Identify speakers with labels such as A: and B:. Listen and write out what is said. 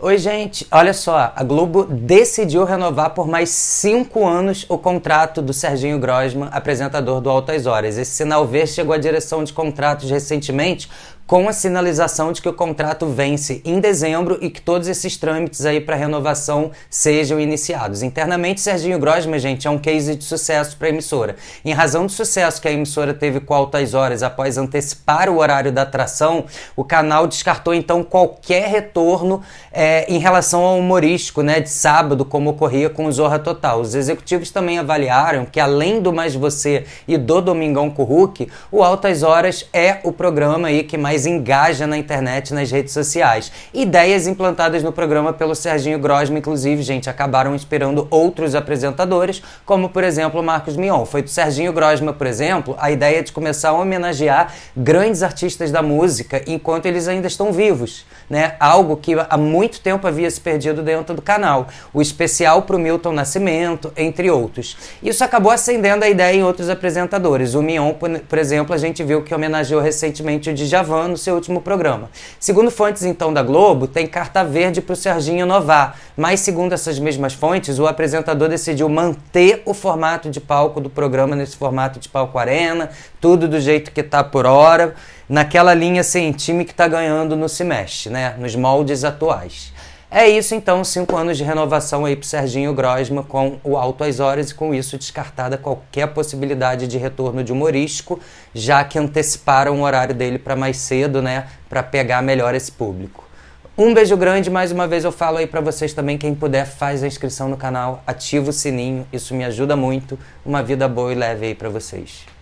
A: Oi, gente. Olha só, a Globo decidiu renovar por mais cinco anos o contrato do Serginho Grosman, apresentador do Altas Horas. Esse sinal verde chegou à direção de contratos recentemente com a sinalização de que o contrato vence em dezembro e que todos esses trâmites aí para renovação sejam iniciados. Internamente, Serginho Grosman, gente, é um case de sucesso para a emissora. Em razão do sucesso que a emissora teve com Altas Horas após antecipar o horário da atração, o canal descartou então qualquer retorno é, em relação ao humorístico, né, de sábado, como ocorria com o Zorra Total. Os executivos também avaliaram que além do Mais Você e do Domingão com o Hulk, o Altas Horas é o programa aí que mais engaja na internet, nas redes sociais. Ideias implantadas no programa pelo Serginho Grosma, inclusive, gente, acabaram inspirando outros apresentadores, como por exemplo Marcos Mion. Foi do Serginho Grosma, por exemplo, a ideia de começar a homenagear grandes artistas da música enquanto eles ainda estão vivos, né? Algo que há muito tempo havia se perdido dentro do canal. O especial para o Milton Nascimento, entre outros. Isso acabou acendendo a ideia em outros apresentadores. O Mion, por exemplo, a gente viu que homenageou recentemente o Djavan no seu último programa. Segundo fontes então da Globo, tem carta verde para o Serginho inovar, mas segundo essas mesmas fontes, o apresentador decidiu manter o formato de palco do programa nesse formato de palco arena, tudo do jeito que está por hora, naquela linha sem time que está ganhando no semestre, né, nos moldes atuais. É isso então, cinco anos de renovação aí pro Serginho Grosma com o Alto às Horas e com isso descartada qualquer possibilidade de retorno de humorístico, já que anteciparam o horário dele para mais cedo, né, para pegar melhor esse público. Um beijo grande, mais uma vez eu falo aí para vocês também, quem puder faz a inscrição no canal, ativa o sininho, isso me ajuda muito. Uma vida boa e leve aí para vocês.